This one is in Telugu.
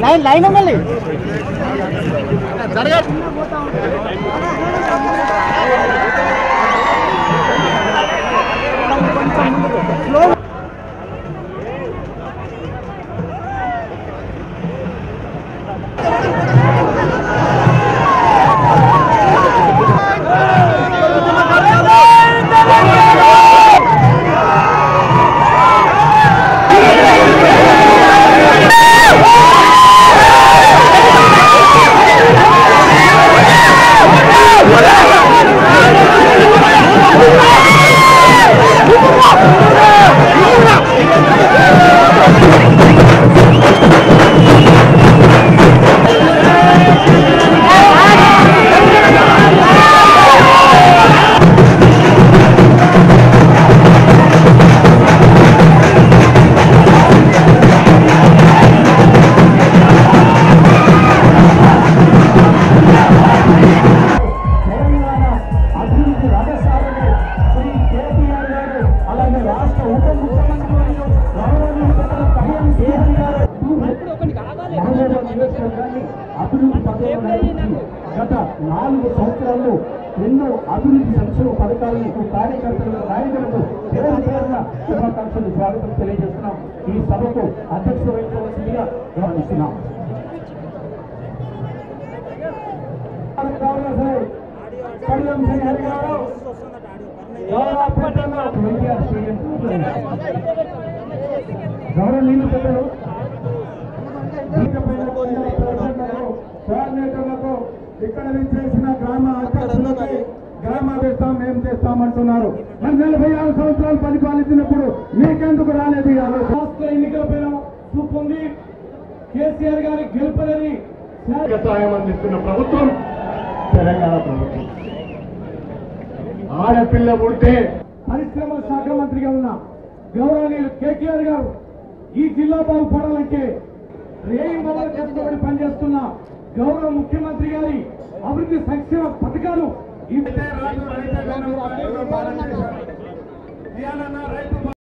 लाइन लाइन में ले మహబూబాబాద్ నియోజకవర్గాన్ని అభివృద్ధి పథకంలో గత నాలుగు సంవత్సరాల్లో ఎన్నో అభివృద్ధి సంక్షేమ పథకాలకు కార్యకర్తలకు నాయకులకు పేరు శుభాకాంక్షలు స్వాగతం తెలియజేస్తున్నాం ఈ సభకు అధ్యక్ష వహించవలసిందిగా గమనిస్తున్నాం గౌరవ పెద్దలు పెట్టారు ఇక్కడ విచ్చేసిన గ్రామ అధ్యక్షులకి గ్రామ చేస్తాం మేము చేస్తామంటున్నారు మరి నలభై ఆరు సంవత్సరాలు పరిపాలించినప్పుడు మీకెందుకు రాలేదు? రాష్ట్ర ఎన్నికల పైన చూపు ఉంది కేసీఆర్ గారి సాయం అందిస్తున్న ప్రభుత్వం తెలంగాణ ప్రభుత్వం ఆడపిల్ల పుడితే పరిశ్రమల శాఖ మంత్రిగా ఉన్న గౌరవనీయులు కేటీఆర్ గారు ఈ జిల్లా బాగుపడాలంటే రేయి మొదలు కష్టపడి పనిచేస్తున్న గౌరవ ముఖ్యమంత్రి గారి అభివృద్ధి సంక్షేమ పథకాలు ఈ రైతు రైతు